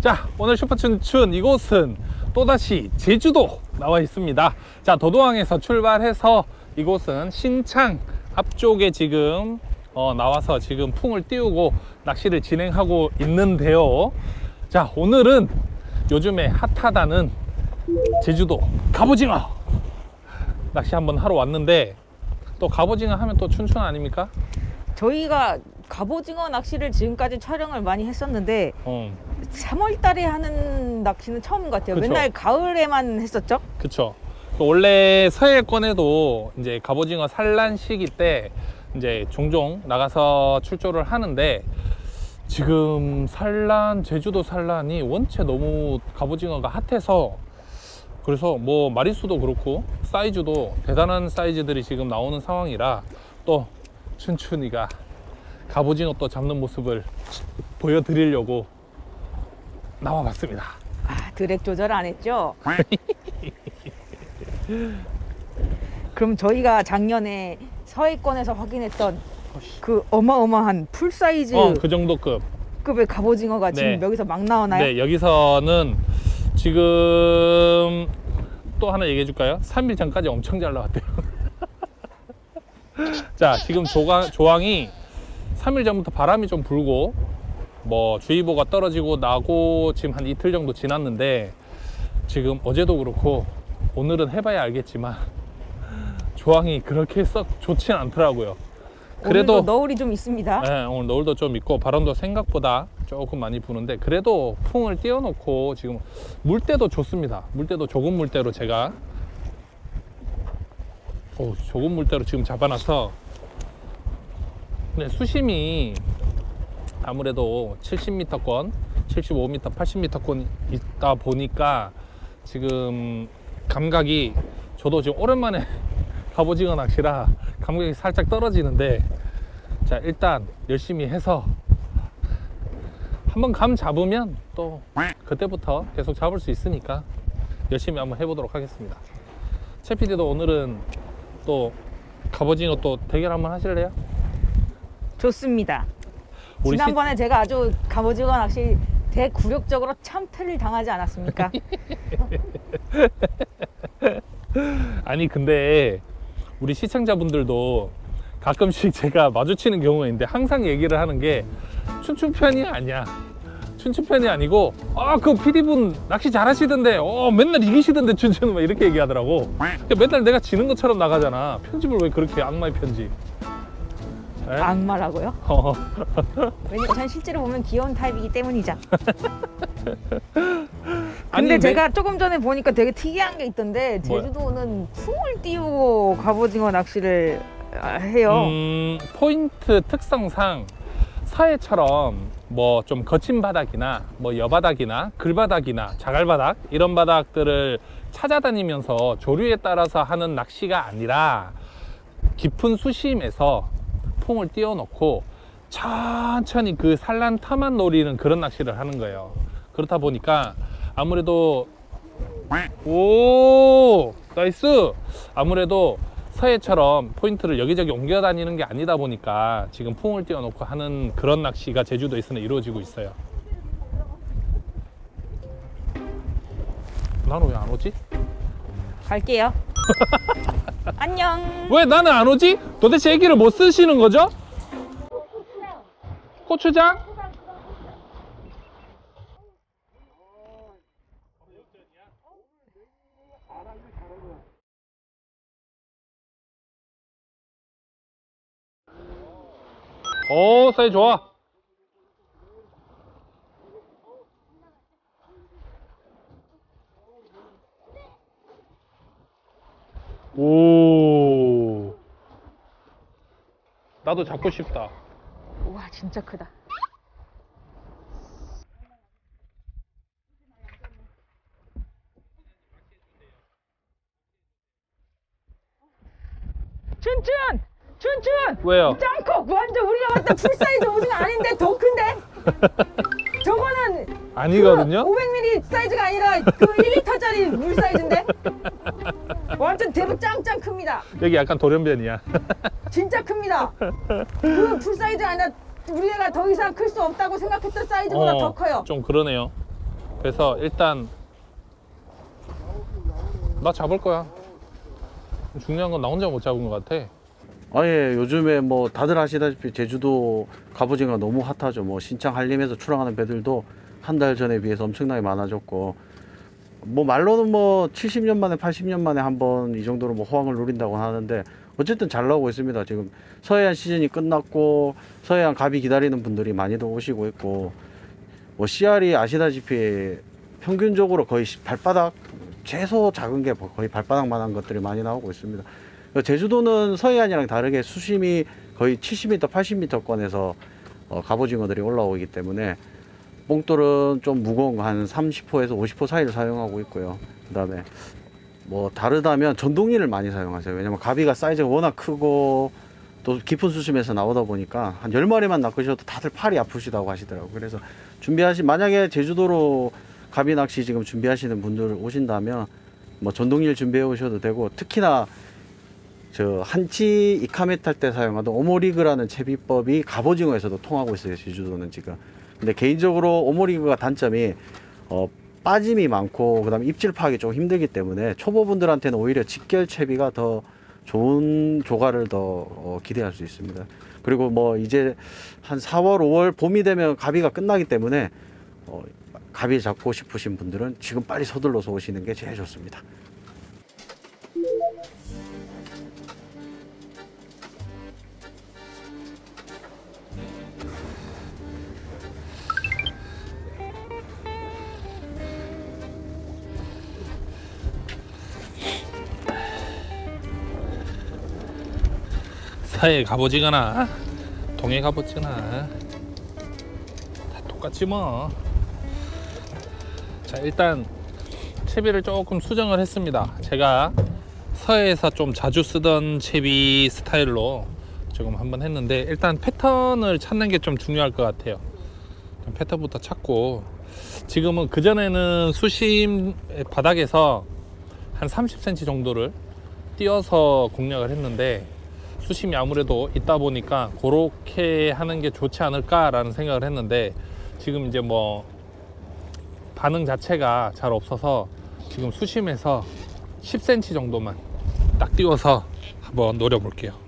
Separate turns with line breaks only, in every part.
자 오늘 슈퍼춘춘 이곳은 또다시 제주도 나와 있습니다 자 도도항에서 출발해서 이곳은 신창 앞쪽에 지금 어, 나와서 지금 풍을 띄우고 낚시를 진행하고 있는데요 자 오늘은 요즘에 핫하다는 제주도 갑오징어 낚시 한번 하러 왔는데 또 갑오징어 하면 또 춘춘 아닙니까?
저희가 갑오징어 낚시를 지금까지 촬영을 많이 했었는데
어,
3월 달에 하는 낚시는 처음인 것 같아요.
그쵸.
맨날 가을에만 했었죠?
그쵸. 원래 서해권에도 이제 갑오징어 산란 시기 때 이제 종종 나가서 출조를 하는데 지금 산란, 제주도 산란이 원체 너무 갑오징어가 핫해서 그래서 뭐 마리수도 그렇고 사이즈도 대단한 사이즈들이 지금 나오는 상황이라 또 춘춘이가 갑오징어 또 잡는 모습을 보여드리려고 나와봤습니다.
아, 드랙 조절 안 했죠? 그럼 저희가 작년에 서해권에서 확인했던 그 어마어마한 풀 사이즈
어, 그 정도급.
급의 갑오징어가 지금
네.
여기서 막 나오나요?
네, 여기서는 지금 또 하나 얘기해 줄까요? 3일 전까지 엄청 잘 나왔대요. 자, 지금 조강, 조항이 3일 전부터 바람이 좀 불고 뭐 주의보가 떨어지고 나고 지금 한 이틀 정도 지났는데 지금 어제도 그렇고 오늘은 해봐야 알겠지만 조항이 그렇게 썩 좋진 않더라고요. 그래도
너울이 좀 있습니다.
네, 오늘 노을도 좀 있고 바람도 생각보다 조금 많이 부는데 그래도 풍을 띄워놓고 지금 물때도 좋습니다. 물때도 조금 물때로 제가 오, 조금 물때로 지금 잡아놔서 근데 수심이 아무래도 70m권, 75m, 80m권 있다 보니까 지금 감각이 저도 지금 오랜만에 갑오징어 낚시라 감각이 살짝 떨어지는데 자 일단 열심히 해서 한번 감 잡으면 또 그때부터 계속 잡을 수 있으니까 열심히 한번 해보도록 하겠습니다 최 PD도 오늘은 또 갑오징어 또 대결 한번 하실래요?
좋습니다.
우리 시-
지난번에 제가 아주 갑오징어 낚시 대굴욕적으로 참패를 당하지 않았습니까?
아니 근데 우리 시청자분들도 가끔씩 제가 마주치는 경우가 있는데 항상 얘기를 하는 게 춘춘 편이 아니야 춘춘 편이 아니고 아그 PD분 낚시 잘하시던데 어 맨날 이기시던데 춘춘은 막 이렇게 얘기하더라고 그러니까 맨날 내가 지는 것처럼 나가잖아 편집을 왜 그렇게 악마의 편집 에?
악마라고요?
어.
왜냐면 전 실제로 보면 귀여운 타입이기 때문이죠.
아니,
근데
내-
제가 조금 전에 보니까 되게 특이한 게 있던데
뭐야?
제주도는 풍을 띄우고 갑오징어 낚시를 아, 해요.
음, 포인트 특성상 서해처럼 뭐 좀 거친 바닥이나 뭐 여바닥이나 글바닥이나 자갈바닥 이런 바닥들을 찾아다니면서 조류에 따라서 하는 낚시가 아니라 깊은 수심에서 풍을 띄워놓고 천천히 그 산란 타만 노리는 그런 낚시를 하는 거예요. 그렇다 보니까 아무래도 오 nice 아무래도 서해처럼 포인트를 여기저기 옮겨 다니는 게 아니다 보니까 지금 풍을 띄워놓고 하는 그런 낚시가 제주도에서는 이루어지고 있어요 나는 왜 안 오지?
갈게요. 안녕.
왜 나는 안 오지? 도대체 에기를 못 쓰시는 거죠? 고추장? 오, 사이 좋아. 오. 나도 잡고 싶다.
우와 진짜 크다.
춘춘! 춘춘!
왜요?
짱커! 완전 우리가 봤던 full 사이즈 오징어 아닌데 더 큰데? 저거는
아니거든요?
500ml 사이즈가 아니라 그 1리터짜리 물 사이즈인데? 완전 대박 짱짱 큽니다.
여기 약간 돌연변이야.
진짜 큽니다. 그 full 사이즈 아니라 우리 애가 더 이상 클 수 없다고 생각했던 사이즈보다
어,
더 커요.
좀 그러네요. 그래서 일단 나 잡을 거야. 중요한 건 나 혼자 못 잡은 것 같아.
아예 요즘에 뭐 다들 아시다시피 제주도 갑오징어 너무 핫하죠. 뭐 신창 한림에서 출항하는 배들도 한 달 전에 비해서 엄청나게 많아졌고 뭐 말로는 뭐 70년 만에 80년 만에 한 번 이 정도로 뭐 호황을 누린다고 하는데 어쨌든 잘 나오고 있습니다. 지금 서해안 시즌이 끝났고 서해안 갑이 기다리는 분들이 많이도 오시고 있고 뭐 씨알이 아시다시피 평균적으로 거의 발바닥 최소 작은 게 거의 발바닥만한 것들이 많이 나오고 있습니다. 제주도는 서해안이랑 다르게 수심이 거의 70m, 80m권에서 어, 갑오징어들이 올라오기 때문에 뽕돌은 좀 무거운 거 한 30호에서 50호 사이를 사용하고 있고요. 그 다음에 뭐 다르다면 전동리를 많이 사용하세요. 왜냐면 가비가 사이즈가 워낙 크고 또 깊은 수심에서 나오다 보니까 한 10마리만 낚으셔도 다들 팔이 아프시다고 하시더라고요. 그래서 준비하시 만약에 제주도로 가비 낚시 지금 준비하시는 분들 오신다면 뭐 전동리를 준비해 오셔도 되고 특히나 저 한치 이카메 탈 때 사용하던 오모리그라는 채비법이 갑오징어에서도 통하고 있어요 제주도는 지금 근데 개인적으로 오모리그가 단점이 어 빠짐이 많고 그다음에 입질 파악이 좀 힘들기 때문에 초보분들한테는 오히려 직결 채비가 더 좋은 조과를 더 어, 기대할 수 있습니다. 그리고 뭐 이제 한 4월 5월 봄이 되면 가비가 끝나기 때문에 어, 가비 잡고 싶으신 분들은 지금 빨리 서둘러서 오시는 게 제일 좋습니다
서해 갑오징어나 동해 갑오징어나 다 똑같지 뭐. 자 일단 채비를 조금 수정을 했습니다. 제가 서해에서 좀 자주 쓰던 채비 스타일로 지금 한번 했는데 일단 패턴을 찾는 게 좀 중요할 것 같아요. 패턴부터 찾고 지금은 그 전에는 수심 바닥에서 한 30cm 정도를 띄어서 공략을 했는데 수심이 아무래도 있다 보니까 그렇게 하는 게 좋지 않을까라는 생각을 했는데 지금 이제 뭐 반응 자체가 잘 없어서 지금 수심에서 10cm 정도만 딱 띄워서 한번 노려볼게요.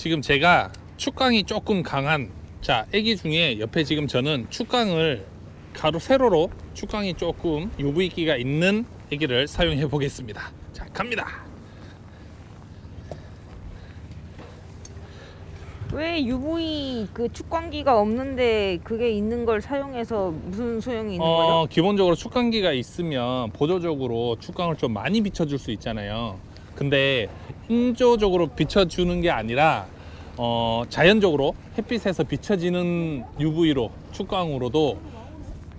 지금 제가 축강이 조금 강한 자 애기 중에 옆에 지금 저는 축강을 가로 세로로 축강이 조금 UV기가 있는 애기를 사용해 보겠습니다 자 갑니다
왜 UV 그 축광기가 없는데 그게 있는 걸 사용해서 무슨 소용이 있는
어,
거죠?
기본적으로 축광기가 있으면 보조적으로 축광을 좀 많이 비춰줄 수 있잖아요. 근데 인조적으로 비춰주는 게 아니라 어, 자연적으로 햇빛에서 비춰지는 UV로 축광으로도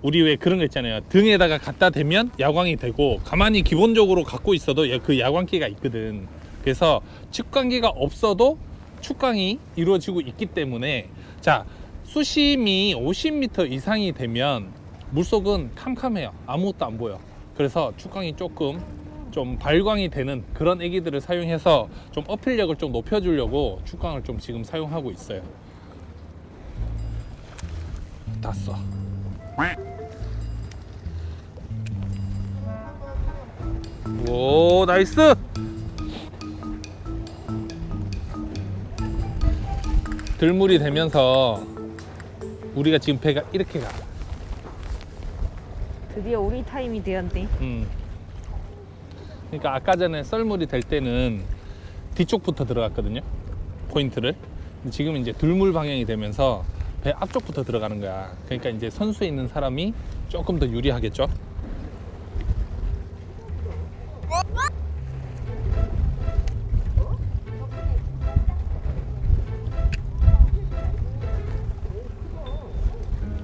우리 왜 그런 거 있잖아요. 등에다가 갖다 대면 야광이 되고 가만히 기본적으로 갖고 있어도 야- 그 야광기가 있거든. 그래서 축광기가 없어도 축광이 이루어지고 있기 때문에 자 수심이 50m 이상이 되면 물속은 캄캄해요. 아무것도 안 보여. 그래서 축광이 조금 좀 발광이 되는 그런 에기들을 사용해서 좀 어필력을 좀 높여주려고 축광을 좀 지금 사용하고 있어요. 다 써. 오 nice 들물이 되면서 우리가 지금 배가 이렇게 가
드디어 우리 타임이 되었네.
음. 그러니까 아까 전에 썰물이 될 때는 뒤쪽부터 들어갔거든요. 포인트를. 지금 이제 들물 방향이 되면서 배 앞쪽부터 들어가는 거야. 그러니까 이제 선수에 있는 사람이 조금 더 유리하겠죠?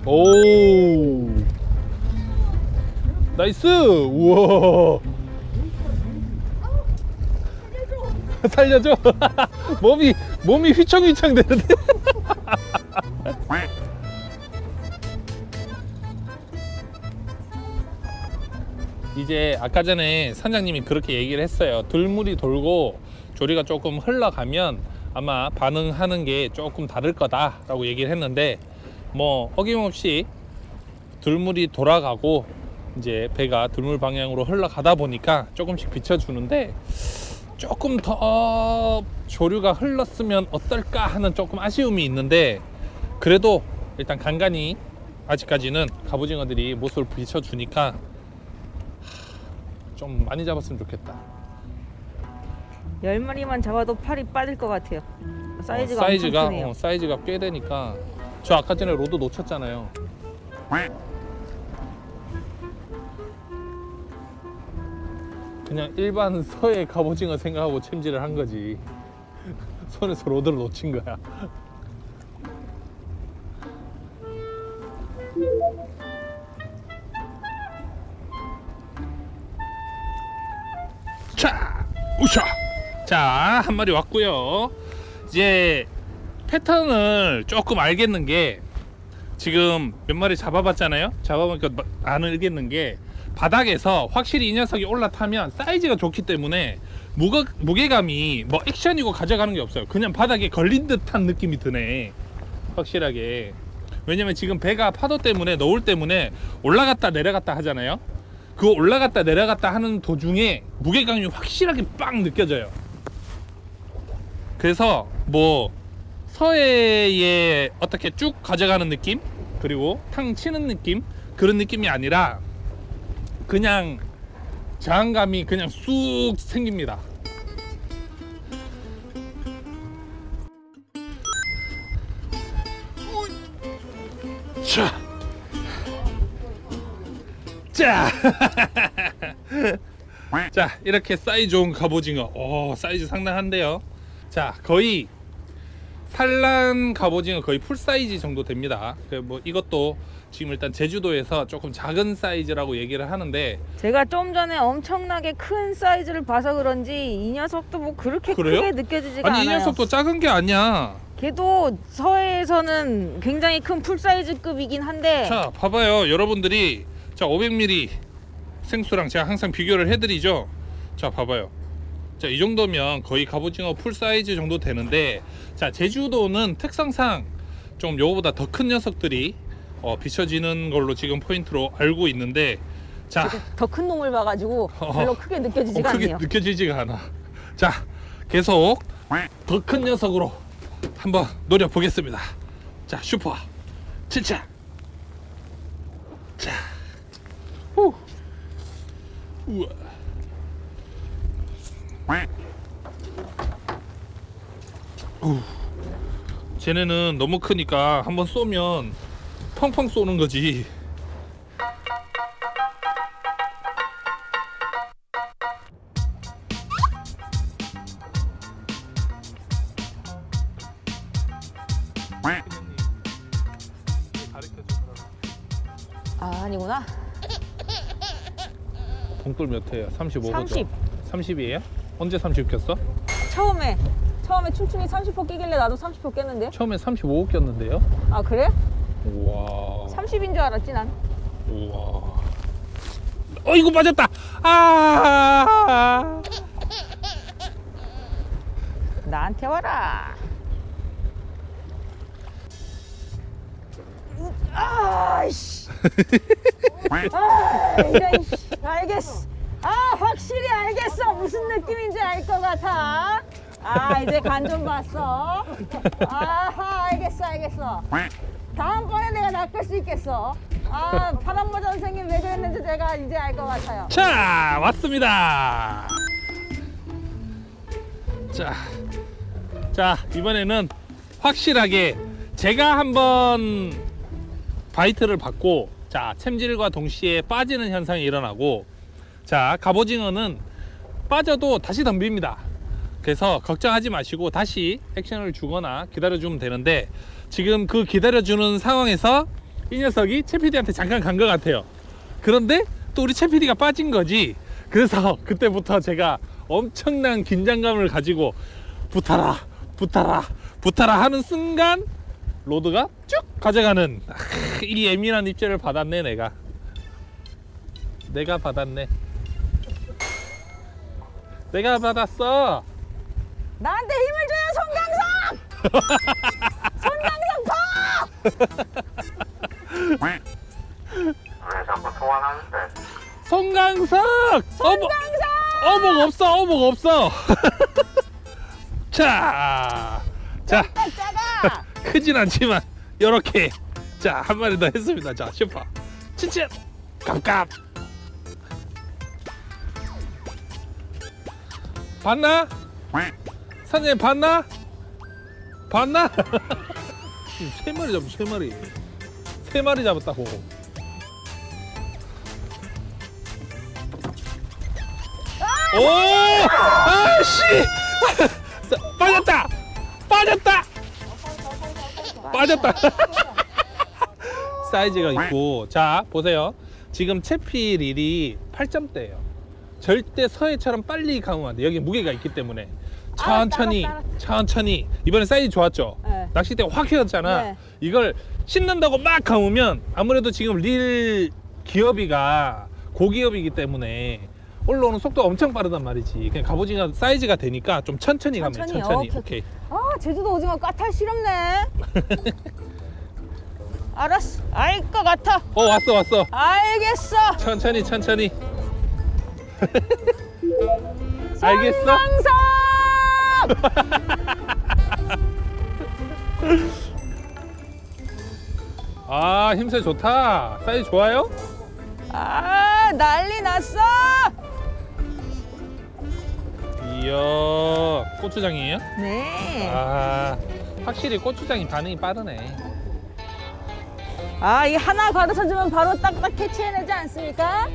오! nice! 우와 살려줘. 몸이 몸이 휘청휘청 되는데. 이제 아까 전에 선장님이 그렇게 얘기를 했어요. 들물이 돌고 조류가 조금 흘러가면 아마 반응하는 게 조금 다를 거다 라고 얘기를 했는데 뭐 어김없이 들물이 돌아가고 이제 배가 들물 방향으로 흘러가다 보니까 조금씩 비춰주는데 조금 더 조류가 흘렀으면 어떨까 하는 조금 아쉬움이 있는데 그래도 일단 간간히 아직까지는 갑오징어들이 모습을 비춰주니까 하, 좀 많이 잡았으면 좋겠다.
열 마리만 잡아도 팔이 빠질 것 같아요. 사이즈가,
어, 사이즈가. 어, 사이즈가 꽤 되니까 저 아까 전에 로드 놓쳤잖아요. 그냥 일반 서해 갑오징어 생각하고 챔질을 한 거지. 손에서 로드를 놓친 거야. 자, 우샤. 자, 한 마리 왔고요. 이제 패턴을 조금 알겠는 게 지금 몇 마리 잡아봤잖아요. 잡아보니까 마- 안 알겠는 게 바닥에서 확실히 이 녀석이 올라타면 사이즈가 좋기 때문에 무거, 무게감이 뭐 액션이고 가져가는 게 없어요. 그냥 바닥에 걸린 듯한 느낌이 드네. 확실하게. 왜냐면 지금 배가 파도 때문에 너울 때문에 올라갔다 내려갔다 하잖아요. 그 올라갔다 내려갔다 하는 도중에 무게감이 확실하게 빵 느껴져요. 그래서 뭐 서해에 어떻게 쭉 가져가는 느낌 그리고 탕 치는 느낌 그런 느낌이 아니라 그냥 저항감이 그냥 쑥 생깁니다. 자, 자, 자 이렇게 사이즈 좋은 갑오징어, 오 사이즈 상당한데요. 자 거의 산란 갑오징어 거의 full 사이즈 정도 됩니다. 그뭐 이것도 지금 일단 제주도에서 조금 작은 사이즈라고 얘기를 하는데
제가 좀 전에 엄청나게 큰 사이즈를 봐서 그런지 이 녀석도 뭐 그렇게
그래요?
크게 느껴지지가
아니 이
않아요.
녀석도 작은 게 아니야.
걔도 서해에서는 굉장히 큰 full 사이즈급이긴 한데
자 봐봐요 여러분들이 자 500ml 생수랑 제가 항상 비교를 해드리죠. 자 봐봐요. 자 이 정도면 거의 갑오징어 full 사이즈 정도 되는데 자 제주도는 특성상 좀 요거보다 더 큰 녀석들이 어, 비춰지는 걸로 지금 포인트로 알고 있는데 자
더 큰 놈을 봐가지고
어.
별로 크게
어,
느껴지지가
크게
않네요.
느껴지지가 않아. 자, 계속 더 큰 녀석으로 한번 노려 보겠습니다. 자, 슈퍼 7차. 자, 후, 우와. 우. 쟤네는 너무 크니까 한번 쏘면 펑펑 쏘는 거지.
아 아니구나.
동굴 몇 회야? 35호죠?
30.
30이에요? 언제 30 꼈어?
처음에 처음에 춤춤이 30호 끼길래 나도 30호 깼는데.
처음에 35호 꼈는데요?
아 그래?
우와.
30인 줄 알았지 난.
우와. 어 이거 빠졌다. 아.
나한테 와라. 아이씨. 아, 이런 씨. 알겠어. 아, 확실히 알겠어. 무슨 느낌인지 알 것 같아. 아, 이제 간 좀 봤어. 아하, 알겠어, 알겠어. 다음번에 내가 낚을 수 있겠어. 아, 파란모자 선생님 왜 그랬는지 내가 이제 알 것 같아요.
자 왔습니다. 자, 자 이번에는 확실하게 제가 한번 바이트를 받고 자 챔질과 동시에 빠지는 현상이 일어나고 자 갑오징어는 빠져도 다시 덤빕니다. 그래서 걱정하지 마시고 다시 액션을 주거나 기다려주면 되는데 지금 그 기다려주는 상황에서 이 녀석이 채피디한테 잠깐 간 것 같아요. 그런데 또 우리 채피디가 빠진 거지. 그래서 그때부터 제가 엄청난 긴장감을 가지고 붙어라, 붙어라, 붙어라 하는 순간 로드가 쭉 가져가는 아, 이 예민한 입질을 받았네 내가. 내가 받았네. 내가 받았어.
나한테 힘을 줘요, 손강상! 손강상 파!
왜 자꾸 소환하는데?
송강석! 어복, 어복 없어, 어복 없어. 자, 자! 크진 않지만 이렇게 자 한 마리 더 했습니다. 자 슈퍼 친친 깜깜 봤나? 선생님 봤나? 봤나? 세 마리 잡았어 세 마리 세 마리 잡았다고 오! 아씨! 빠졌다! 빠졌다! 빠졌다. 사이즈가 있고 자 보세요. 지금 채피 릴이 8점대예요. 절대 서해처럼 빨리 감으면 안 돼. 여기 무게가 있기 때문에 천천히
알았다, 알았다.
천천히 이번에 사이즈 좋았죠.
네.
낚싯대가 확 휘었잖아.
네.
이걸 씻는다고 막 감으면 아무래도 지금 릴 기업이가 고기업이기 때문에 올라오는 속도가 엄청 빠르단 말이지. 그냥 갑오징어 사이즈가 되니까 좀 천천히 가면 돼.
천천히,
천천히.
오케이,
오케이.
아, 제주도 오징어 까탈스럽네. 알았어. 알 것 같아.
어 왔어 왔어.
알겠어.
천천히 천천히 알겠어?
항상
아 힘새 좋다 사이즈 좋아요?
아, 난리 났어.
이야 고추장이에요?
네.
아 확실히 고추장이 반응이 빠르네
아, 이 하나 가르쳐 주면 바로 딱딱 캐치해내지 않습니까?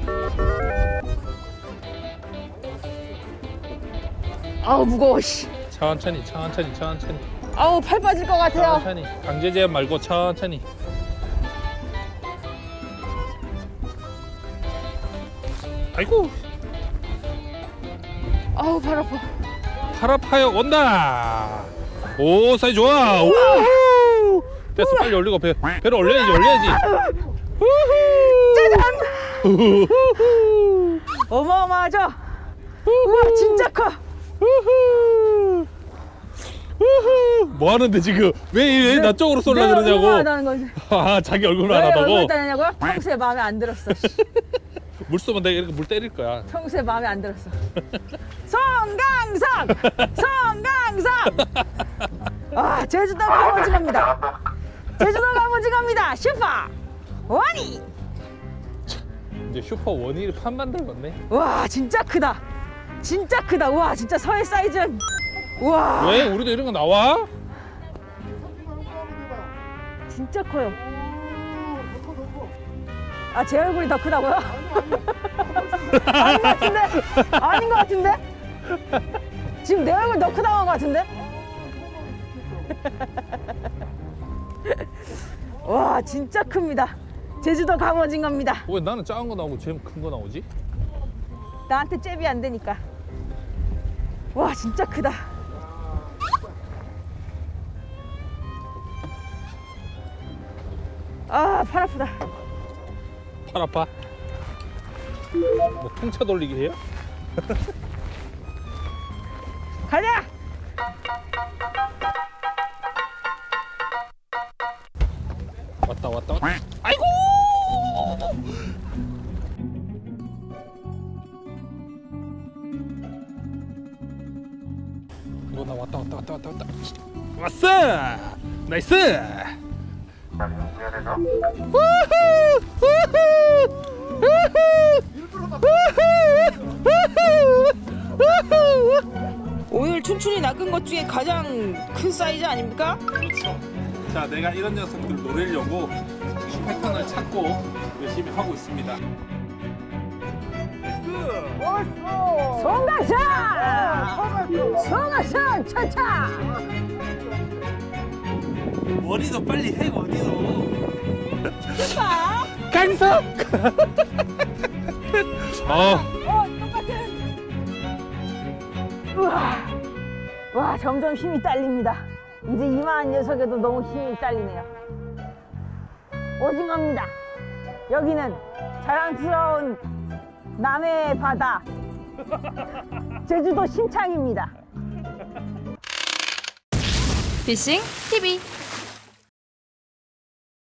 아우 무거워 씨.
천천히 천천히 천천히
아우 팔 빠질 것 같아요.
천천히 강제 제압 말고 천천히 아이고
아우 발 아파.
팔 아파요 온다 오 사이즈 좋아 우후. 됐어 빨리 올리고 배, 배를 올려야지 올려야지 우후. 우후.
어마어마하죠? 우와 진짜 커.
우후. 우후. 뭐 하는데 지금 왜왜나 쪽으로 쏠라 그러냐고
거지?
아 자기 얼굴을
안왜
하다고
얼굴 따냐고요? 평소에 마음에 안 들었어. 씨.
물 쏘면 내가 이렇게 물 때릴 거야
평소에 마음에 안 들었어. 성강상! 성강상! 아, 제주도 갑오징어입니다. 제주도 갑오징어입니다. 슈퍼! 원이!
이제 슈퍼 원일이 판 만들었네
와, 진짜 크다. 진짜 크다. 와, 진짜 서해 사이즈. 와.
왜 우리도 이런 거 나와?
진짜 커요. 아, 제 얼굴이 더 크다고요? 아닌 것 같은데? 아닌 것 같은데? 지금 내 얼굴 더 크다고 한 것 같은데? 와, 진짜 큽니다. 제주도 갑오징어입니다.
왜 나는 작은 거 나오고 제일 큰 거 나오지?
나한테 잽이 안 되니까. 와, 진짜 크다. 아, 팔 아프다.
팔 아파? 뭐 통차 돌리기 해요?
가자!
왔다 왔다 아이고 왔다 왔다 왔다 왔다 왔다. 왔어! 나이스.
오늘 춘춘이 낚은 것 중에 가장 큰 사이즈 아닙니까?
그렇죠. 자 내가 이런 녀석들 노리려고 패턴을 찾고 열심히 하고 있습니다
송가산! 송가산 차차!
머리도 빨리 해 어디로 강석 어
어, 똑같은. 우와. 와, 점점 힘이 딸립니다. 이제 이만한 녀석에도 너무 힘이 딸리네요. 오징어입니다. 여기는 자랑스러운 남해 바다. 제주도 신창입니다.
피싱 TV